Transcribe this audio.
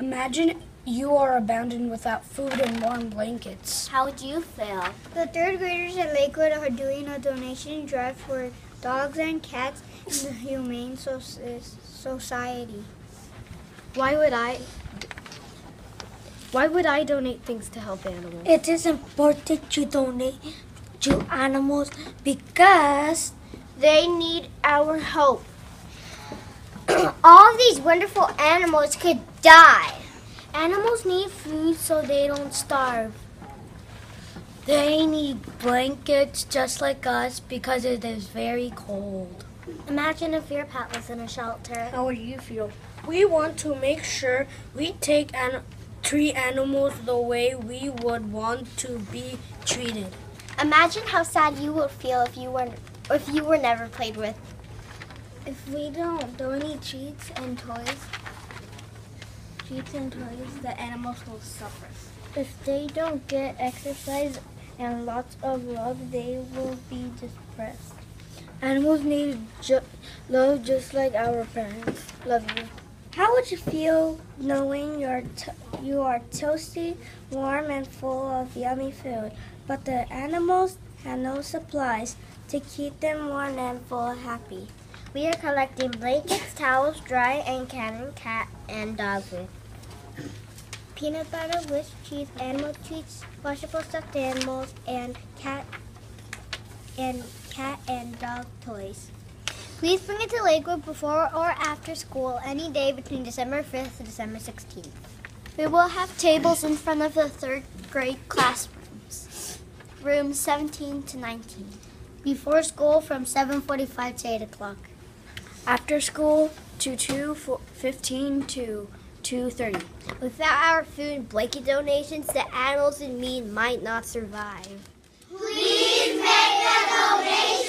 Imagine you are abandoned without food and warm blankets. How would you feel? The third graders at Lakewood are doing a donation drive for dogs and cats in the Humane Society. Why would I why would I donate things to help animals? It is important to donate to animals because they need our help. All these wonderful animals could die. Animals need food so they don't starve. They need blankets just like us because it is very cold. Imagine if your pet was in a shelter. How would you feel? We want to make sure we take an treat animals the way we would want to be treated. Imagine how sad you would feel if you were if you were never played with. If we don't donate treats and toys, treats and toys, the animals will suffer. If they don't get exercise and lots of love, they will be depressed. Animals need ju- love just like our parents love you. How would you feel knowing you're you are toasty, warm, and full of yummy food, but the animals have no supplies to keep them warm and full happy? We are collecting blankets, towels, dry and canning cat and dog food. Peanut butter, Swiss cheese, animal treats, washable stuffed animals, and cat and cat and dog toys. Please bring it to Lakewood before or after school any day between December 5th and December 16th. We will have tables in front of the third grade classrooms, rooms 17 to 19. Before school from 7.45 to 8 o'clock. After school to 2.15 to 2.30. Without our food and blanket donations, the animals in need might not survive. Please make a donation